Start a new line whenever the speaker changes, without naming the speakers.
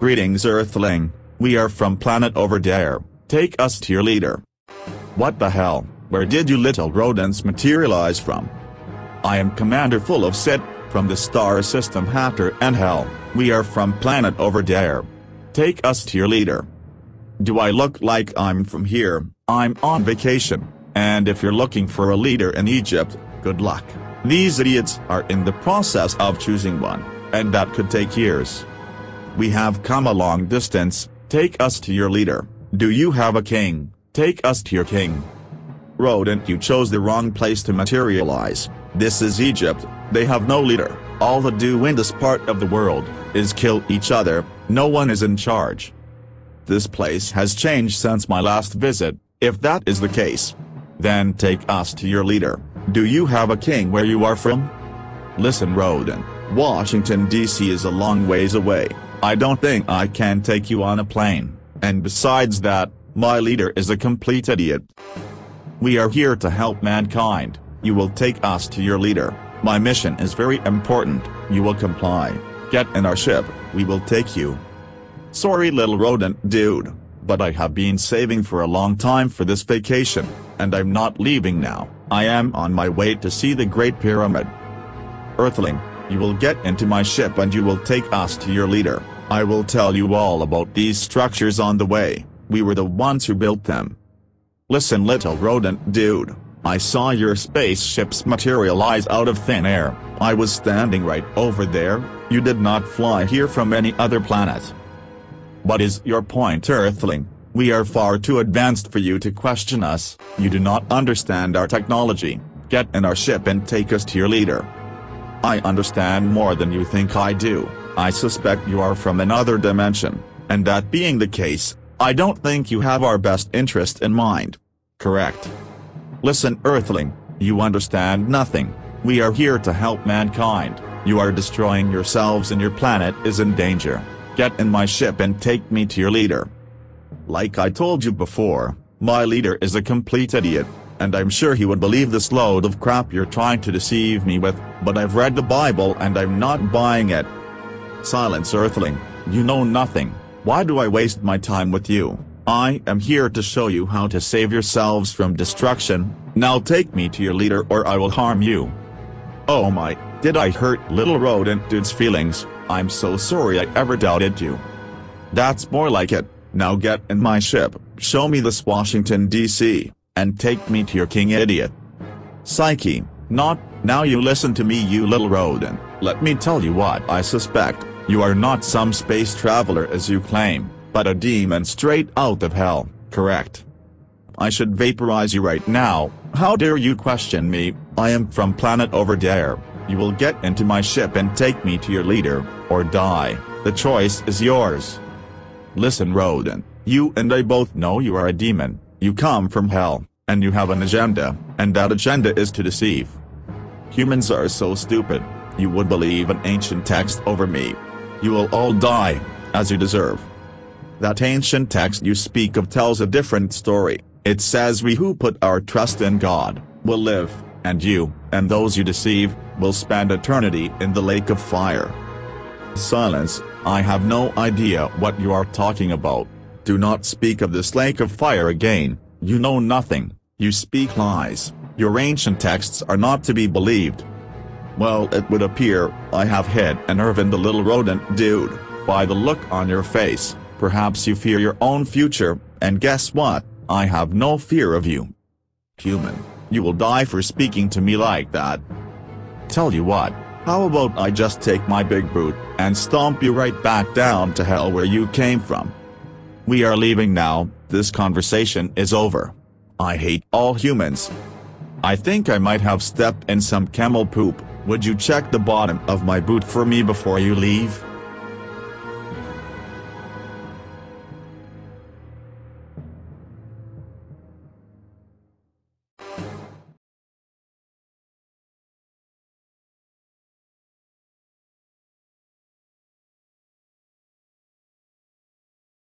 Greetings Earthling, we are from planet over there, take us to your leader. What the hell, where did you little rodents materialize from? I am Commander Full of Set, from the star system Hatter and Hell, we are from planet over there. Take us to your leader. Do I look like I'm from here? I'm on vacation, and if you're looking for a leader in Egypt, good luck. These idiots are in the process of choosing one, and that could take years. We have come a long distance, take us to your leader. Do you have a king? Take us to your king. Rodent you chose the wrong place to materialize, this is Egypt, they have no leader, all they do in this part of the world, is kill each other, no one is in charge. This place has changed since my last visit, if that is the case. Then take us to your leader, do you have a king where you are from? Listen Rodent, Washington DC is a long ways away, I don't think I can take you on a plane, and besides that, my leader is a complete idiot. We are here to help mankind, you will take us to your leader, my mission is very important, you will comply, get in our ship, we will take you. Sorry little rodent dude, but I have been saving for a long time for this vacation, and I'm not leaving now, I am on my way to see the Great Pyramid. Earthling, you will get into my ship and you will take us to your leader, I will tell you all about these structures on the way, we were the ones who built them. Listen little rodent dude, I saw your spaceships materialize out of thin air, I was standing right over there, you did not fly here from any other planet. What is your point Earthling? We are far too advanced for you to question us, you do not understand our technology, get in our ship and take us to your leader. I understand more than you think I do, I suspect you are from another dimension, and that being the case, I don't think you have our best interest in mind. Correct. Listen Earthling, you understand nothing, we are here to help mankind, you are destroying yourselves and your planet is in danger. Get in my ship and take me to your leader. Like I told you before, my leader is a complete idiot, and I'm sure he would believe this load of crap you're trying to deceive me with, but I've read the Bible and I'm not buying it. Silence Earthling, you know nothing, why do I waste my time with you? I am here to show you how to save yourselves from destruction, now take me to your leader or I will harm you. Oh my, did I hurt little rodent dude's feelings, I'm so sorry I ever doubted you. That's more like it, now get in my ship, show me this Washington DC, and take me to your king idiot. Psyche, not, now you listen to me you little rodent, let me tell you what I suspect, you are not some space traveler as you claim, but a demon straight out of hell, correct? I should vaporize you right now, how dare you question me, I am from planet over there, you will get into my ship and take me to your leader, or die, the choice is yours. Listen Rodan, you and I both know you are a demon, you come from hell, and you have an agenda, and that agenda is to deceive. Humans are so stupid, you would believe an ancient text over me. You will all die, as you deserve. That ancient text you speak of tells a different story, it says we who put our trust in God, will live, and you, and those you deceive, will spend eternity in the lake of fire. Silence, I have no idea what you are talking about. Do not speak of this lake of fire again, you know nothing, you speak lies, your ancient texts are not to be believed. Well it would appear, I have hit a nerve in the little rodent dude, by the look on your face, perhaps you fear your own future, and guess what, I have no fear of you. Human, you will die for speaking to me like that. Tell you what, how about I just take my big boot, and stomp you right back down to hell where you came from. We are leaving now, this conversation is over. I hate all humans. I think I might have stepped in some camel poop, would you check the bottom of my boot for me before you leave?